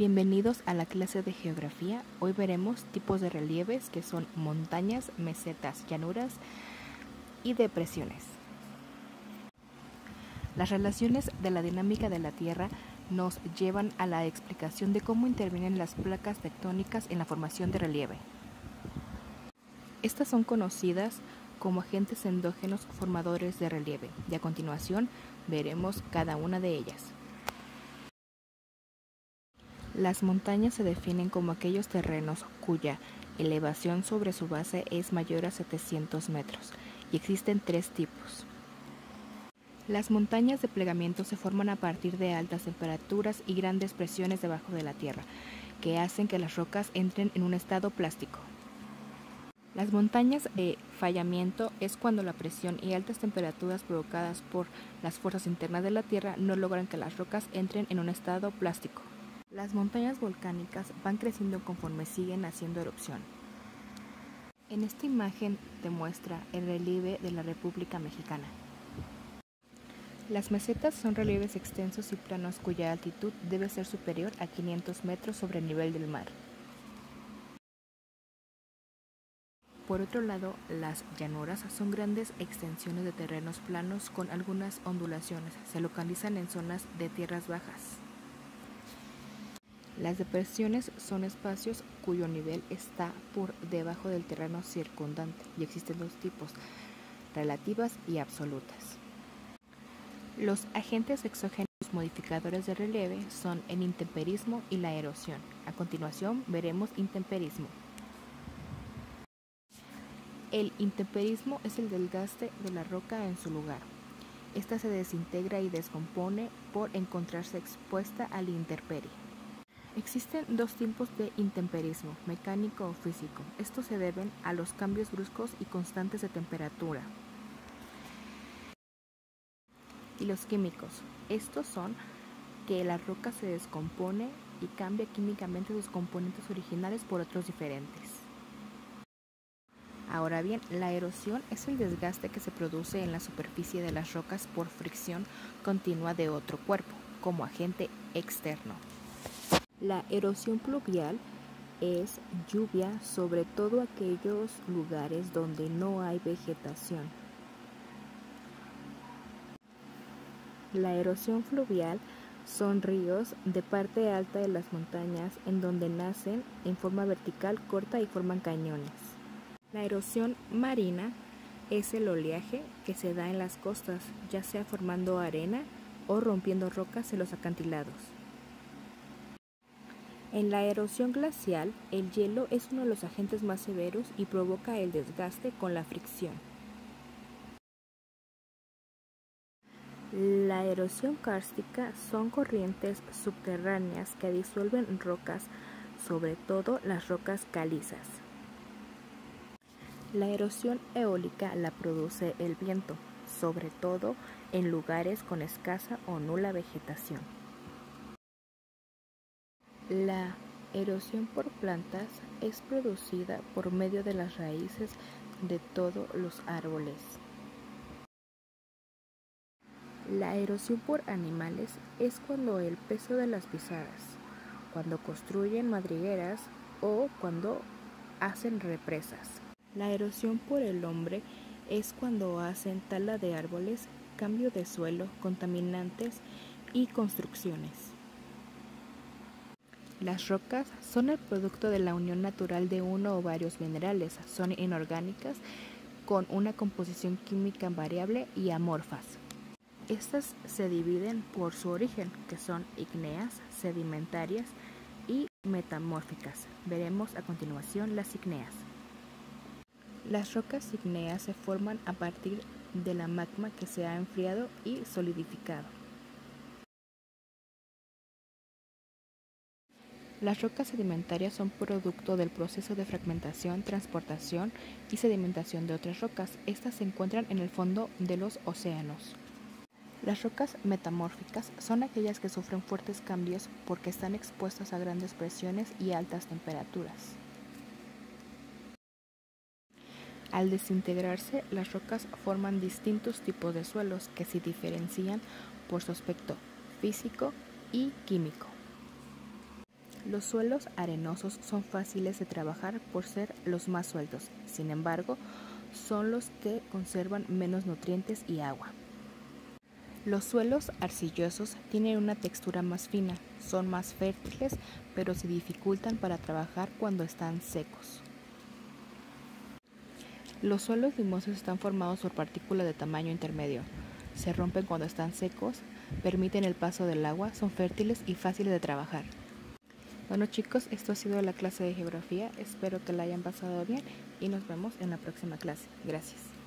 Bienvenidos a la clase de geografía. Hoy veremos tipos de relieves que son montañas, mesetas, llanuras y depresiones. Las relaciones de la dinámica de la Tierra nos llevan a la explicación de cómo intervienen las placas tectónicas en la formación de relieve. Estas son conocidas como agentes endógenos formadores de relieve y a continuación veremos cada una de ellas. Las montañas se definen como aquellos terrenos cuya elevación sobre su base es mayor a 700 metros y existen tres tipos. Las montañas de plegamiento se forman a partir de altas temperaturas y grandes presiones debajo de la tierra, que hacen que las rocas entren en un estado plástico. Las montañas de fallamiento es cuando la presión y altas temperaturas provocadas por las fuerzas internas de la Tierra no logran que las rocas entren en un estado plástico. Las montañas volcánicas van creciendo conforme siguen haciendo erupción. En esta imagen demuestra el relieve de la República Mexicana. Las mesetas son relieves extensos y planos cuya altitud debe ser superior a 500 metros sobre el nivel del mar. Por otro lado, las llanuras son grandes extensiones de terrenos planos con algunas ondulaciones. Se localizan en zonas de tierras bajas. Las depresiones son espacios cuyo nivel está por debajo del terreno circundante y existen dos tipos, relativas y absolutas. Los agentes exógenos modificadores de relieve son el intemperismo y la erosión. A continuación veremos intemperismo. El intemperismo es el desgaste de la roca en su lugar. Esta se desintegra y descompone por encontrarse expuesta a la intemperie. Existen dos tipos de intemperismo, mecánico o físico. Estos se deben a los cambios bruscos y constantes de temperatura. Y los químicos. Estos son que la roca se descompone y cambia químicamente sus componentes originales por otros diferentes. Ahora bien, la erosión es el desgaste que se produce en la superficie de las rocas por fricción continua de otro cuerpo, como agente externo. La erosión pluvial es lluvia sobre todo aquellos lugares donde no hay vegetación. La erosión fluvial son ríos de parte alta de las montañas en donde nacen en forma vertical corta y forman cañones. La erosión marina es el oleaje que se da en las costas, ya sea formando arena o rompiendo rocas en los acantilados. En la erosión glacial, el hielo es uno de los agentes más severos y provoca el desgaste con la fricción. La erosión kárstica son corrientes subterráneas que disuelven rocas, sobre todo las rocas calizas. La erosión eólica la produce el viento, sobre todo en lugares con escasa o nula vegetación. La erosión por plantas es producida por medio de las raíces de todos los árboles. La erosión por animales es cuando el peso de las pisadas, cuando construyen madrigueras o cuando hacen represas. La erosión por el hombre es cuando hacen tala de árboles, cambio de suelo, contaminantes y construcciones. Las rocas son el producto de la unión natural de uno o varios minerales. Son inorgánicas con una composición química variable y amorfas. Estas se dividen por su origen, que son ígneas, sedimentarias y metamórficas. Veremos a continuación las ígneas. Las rocas ígneas se forman a partir de la magma que se ha enfriado y solidificado. Las rocas sedimentarias son producto del proceso de fragmentación, transportación y sedimentación de otras rocas. Estas se encuentran en el fondo de los océanos. Las rocas metamórficas son aquellas que sufren fuertes cambios porque están expuestas a grandes presiones y altas temperaturas. Al desintegrarse, las rocas forman distintos tipos de suelos que se diferencian por su aspecto físico y químico. Los suelos arenosos son fáciles de trabajar por ser los más sueltos, sin embargo, son los que conservan menos nutrientes y agua. Los suelos arcillosos tienen una textura más fina, son más fértiles, pero se dificultan para trabajar cuando están secos. Los suelos limosos están formados por partículas de tamaño intermedio. Se rompen cuando están secos, permiten el paso del agua, son fértiles y fáciles de trabajar. Bueno chicos, esto ha sido la clase de geografía. Espero que la hayan pasado bien y nos vemos en la próxima clase. Gracias.